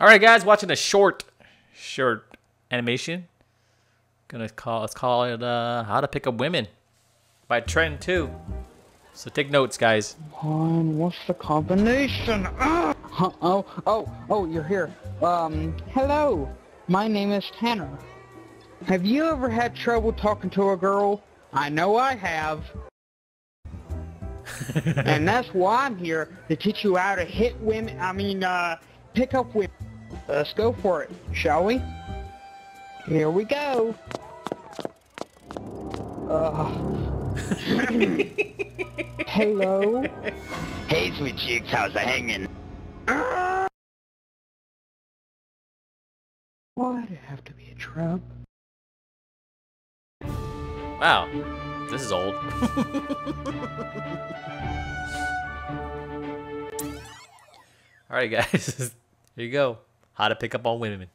All right, guys, watching a short, short animation. Gonna call let's call it uh, "How to Pick Up Women" by Trend Two. So take notes, guys. On, what's the combination? Ah! Oh, oh, oh, you're here. Um, hello. My name is Tanner. Have you ever had trouble talking to a girl? I know I have. and that's why I'm here to teach you how to hit women. I mean, uh, pick up women. Let's go for it, shall we? Here we go. Uh, hello. Hey, sweet cheeks, how's it hanging? Why'd it have to be a trap? Wow, this is old. All right, guys, here you go. How to pick up on women.